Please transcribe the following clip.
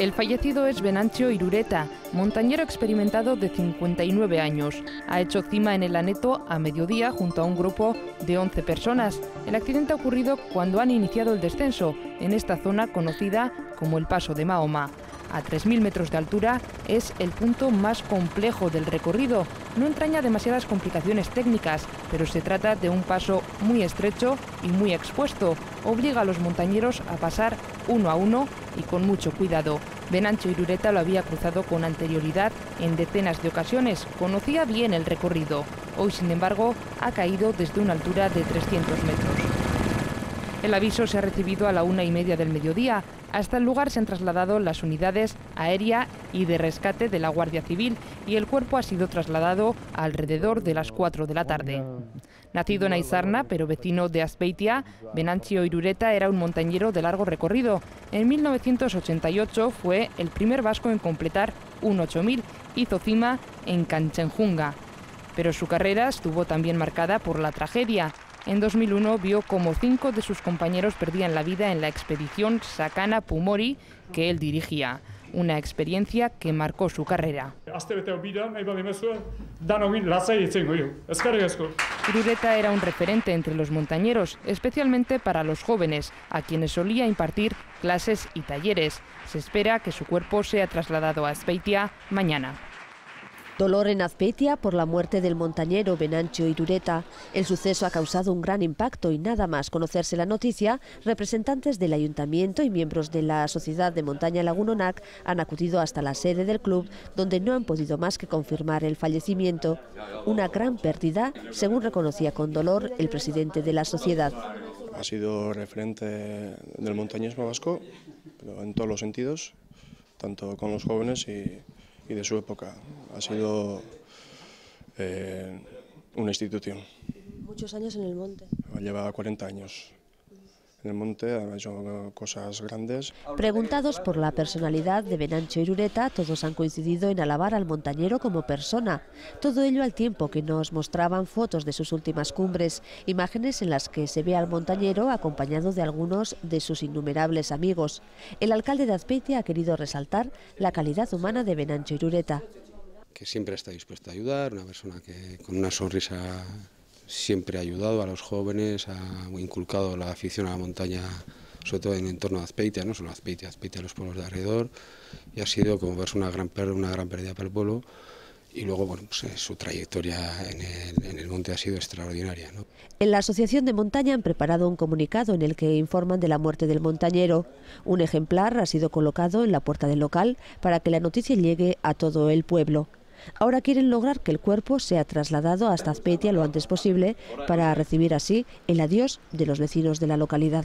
El fallecido es Venancio Irureta, montañero experimentado de 59 años. Ha hecho cima en el Aneto a mediodía junto a un grupo de 11 personas. El accidente ha ocurrido cuando han iniciado el descenso en esta zona conocida como el Paso de Mahoma a 3.000 metros de altura, es el punto más complejo del recorrido. No entraña demasiadas complicaciones técnicas, pero se trata de un paso muy estrecho y muy expuesto. Obliga a los montañeros a pasar uno a uno y con mucho cuidado. Benancho Irureta lo había cruzado con anterioridad en decenas de ocasiones, conocía bien el recorrido. Hoy, sin embargo, ha caído desde una altura de 300 metros. El aviso se ha recibido a la una y media del mediodía. Hasta el lugar se han trasladado las unidades aérea y de rescate de la Guardia Civil y el cuerpo ha sido trasladado alrededor de las 4 de la tarde. Nacido en Aizarna, pero vecino de Aspeitia, Venancio Irureta era un montañero de largo recorrido. En 1988 fue el primer vasco en completar un 8000. Hizo cima en Canchenjunga. Pero su carrera estuvo también marcada por la tragedia. En 2001 vio como cinco de sus compañeros perdían la vida en la expedición Sakana Pumori que él dirigía. Una experiencia que marcó su carrera. Irureta era un referente entre los montañeros, especialmente para los jóvenes, a quienes solía impartir clases y talleres. Se espera que su cuerpo sea trasladado a Speitia mañana. Dolor en Azpeitia por la muerte del montañero Benancho Irureta. El suceso ha causado un gran impacto y nada más conocerse la noticia, representantes del ayuntamiento y miembros de la Sociedad de Montaña Lagunonac han acudido hasta la sede del club, donde no han podido más que confirmar el fallecimiento. Una gran pérdida, según reconocía con dolor el presidente de la sociedad. Ha sido referente del montañismo vasco, en todos los sentidos, tanto con los jóvenes y y de su época. Ha sido eh, una institución. Muchos años en el monte. Lleva 40 años en el monte, ha hecho cosas grandes. Preguntados por la personalidad de Benancho Irureta, todos han coincidido en alabar al montañero como persona. Todo ello al tiempo que nos mostraban fotos de sus últimas cumbres, imágenes en las que se ve al montañero acompañado de algunos de sus innumerables amigos. El alcalde de Azpeitia ha querido resaltar la calidad humana de Benancho Irureta. Que siempre está dispuesto a ayudar, una persona que con una sonrisa siempre ha ayudado a los jóvenes, ha inculcado la afición a la montaña, sobre todo en el entorno de Azpeitia, no solo Azpeitia, Azpeitia, los pueblos de alrededor, y ha sido como verse una gran, una gran pérdida para el pueblo. Y luego, bueno, pues, eh, su trayectoria en el, monte ha sido extraordinaria. En la Asociación de Montaña han preparado un comunicado en el que informan de la muerte del montañero. Un ejemplar ha sido colocado en la puerta del local para que la noticia llegue a todo el pueblo. Ahora quieren lograr que el cuerpo sea trasladado hasta Azpeitia lo antes posible para recibir así el adiós de los vecinos de la localidad.